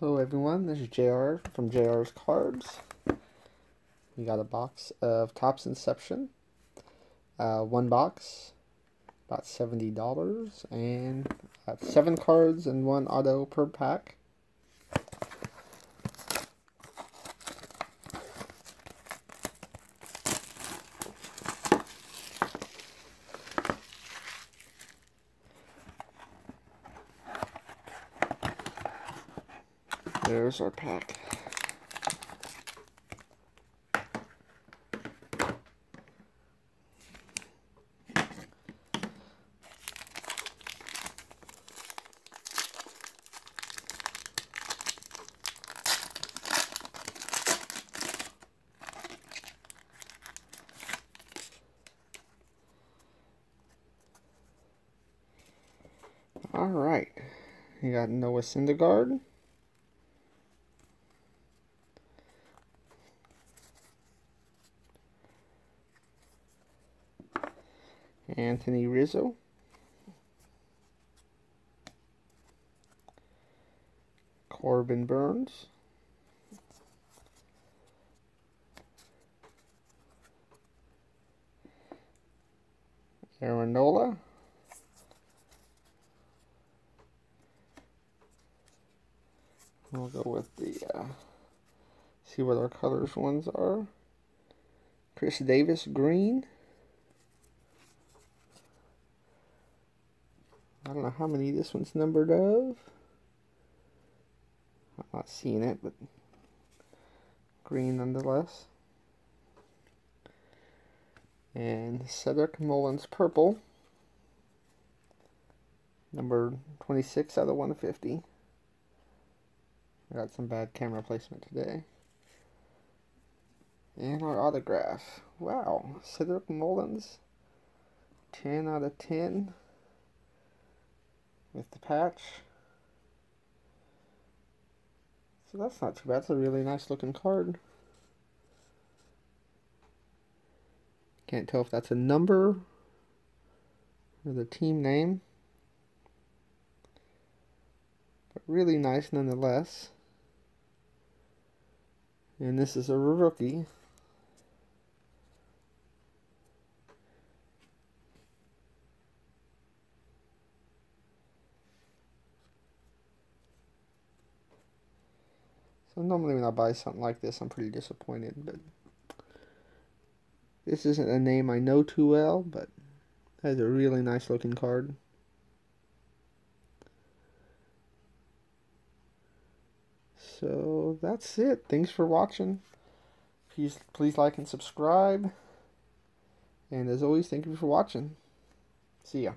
Hello everyone, this is JR from JR's Cards. We got a box of Topps Inception. Uh, one box, about $70, and got seven cards and one auto per pack. There's our pack. All right, you got Noah Syndergaard. Anthony Rizzo. Corbin Burnes. Aaron Nola. We'll go with the, uh, see what our colors ones are. Chris Davis, green. I don't know how many this one's numbered of. I'm not seeing it, but green nonetheless. And Cedric Mullins purple. Number 26 out of 150. I got some bad camera placement today. And our autograph. Wow. Cedric Mullins. 10 out of 10 with the patch. So that's not too bad. It's a really nice looking card. Can't tell if that's a number or the team name. But really nice nonetheless. And this is a rookie. So normally when I buy something like this, I'm pretty disappointed, but this isn't a name I know too well, but has a really nice looking card. So that's it. Thanks for watching. Please, please like and subscribe. And as always, thank you for watching. See ya.